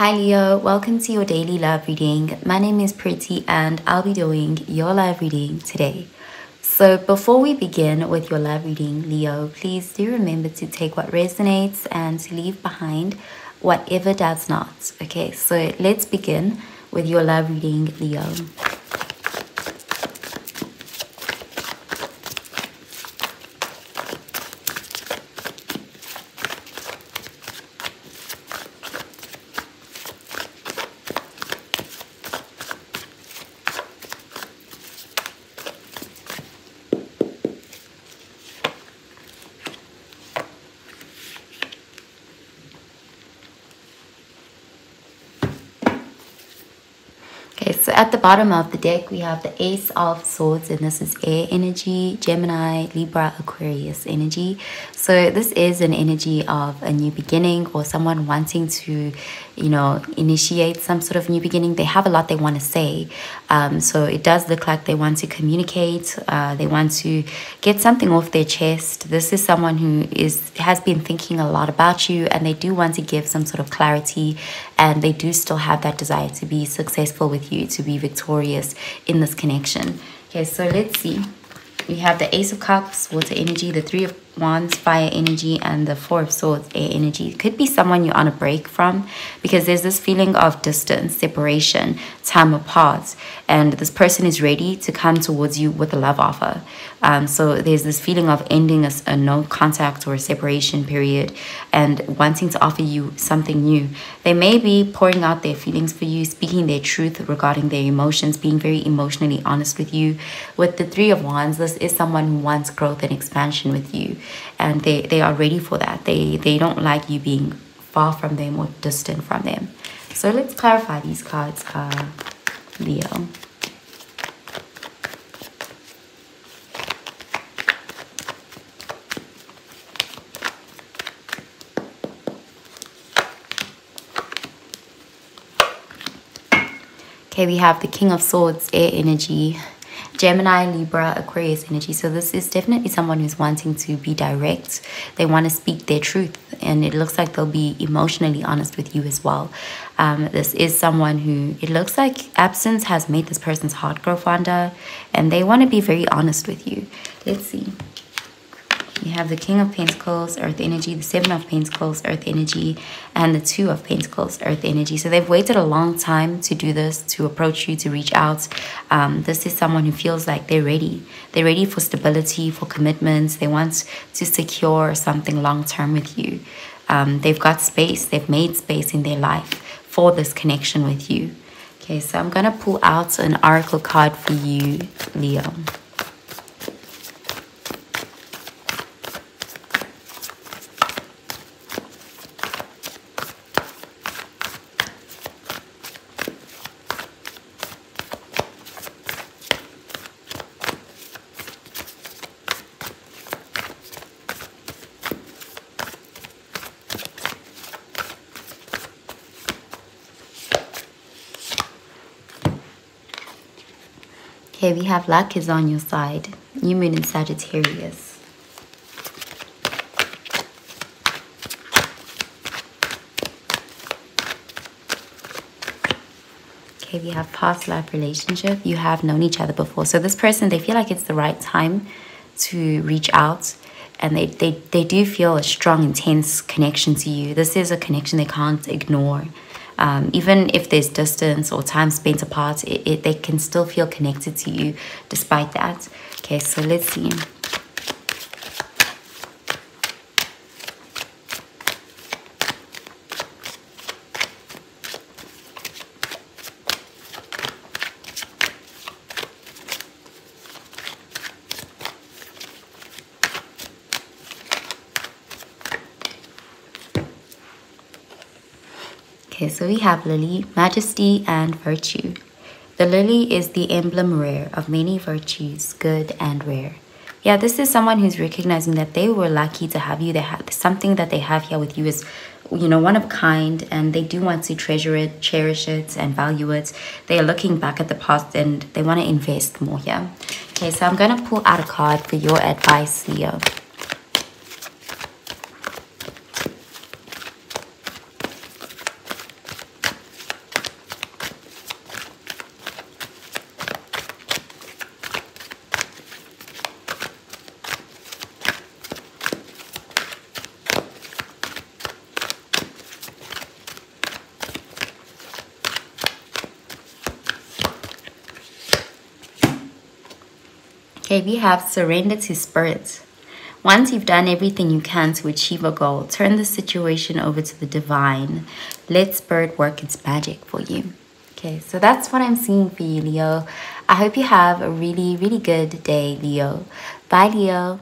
Hi Leo, welcome to your daily love reading. My name is Pretty and I'll be doing your love reading today. So, before we begin with your love reading, Leo, please do remember to take what resonates and to leave behind whatever does not. Okay, so let's begin with your love reading, Leo. So at the bottom of the deck, we have the Ace of Swords, and this is air energy, Gemini, Libra, Aquarius energy. So, this is an energy of a new beginning or someone wanting to, you know, initiate some sort of new beginning. They have a lot they want to say. Um, so, it does look like they want to communicate, uh, they want to get something off their chest. This is someone who is has been thinking a lot about you and they do want to give some sort of clarity and they do still have that desire to be successful with you, to be victorious in this connection. Okay, so let's see. We have the Ace of Cups, water energy, the Three of Wands, fire energy, and the Four of Swords, air energy. It could be someone you're on a break from because there's this feeling of distance, separation, time apart, and this person is ready to come towards you with a love offer. Um, so there's this feeling of ending a, a no contact or separation period and wanting to offer you something new. They may be pouring out their feelings for you, speaking their truth regarding their emotions, being very emotionally honest with you. With the Three of Wands, this is someone who wants growth and expansion with you and they, they are ready for that. They, they don't like you being far from them or distant from them. So let's clarify these cards, uh, Leo. Okay, we have the King of Swords, air energy, Gemini, Libra, Aquarius energy. So this is definitely someone who's wanting to be direct. They want to speak their truth, and it looks like they'll be emotionally honest with you as well. Um, this is someone who it looks like absence has made this person's heart grow fonder, and they want to be very honest with you. Let's see. You have the King of Pentacles, Earth energy, the Seven of Pentacles, Earth energy, and the Two of Pentacles, Earth energy. So they've waited a long time to do this, to approach you, to reach out. Um, this is someone who feels like they're ready. They're ready for stability, for commitments. They want to secure something long term with you. Um, they've got space, they've made space in their life for this connection with you. Okay, so I'm going to pull out an oracle card for you, Leo. Okay, we have luck is on your side. New moon in Sagittarius. Okay, we have past life relationship. You have known each other before. So this person, they feel like it's the right time to reach out and they, they, they do feel a strong, intense connection to you. This is a connection they can't ignore. Um, even if there's distance or time spent apart, it, it, they can still feel connected to you despite that. Okay, so let's see. Okay, so we have lily, majesty, and virtue. The lily is the emblem rare of many virtues, good and rare. Yeah, this is someone who's recognizing that they were lucky to have you. They have something that they have here with you is, you know, one of a kind, and they do want to treasure it, cherish it, and value it. They are looking back at the past and they want to invest more here. Okay, so I'm gonna pull out a card for your advice, Leo. Okay, we have surrender to spirit. Once you've done everything you can to achieve a goal, turn the situation over to the divine. Let spirit work its magic for you. Okay, so that's what I'm seeing for you, Leo. I hope you have a really, really good day, Leo. Bye, Leo.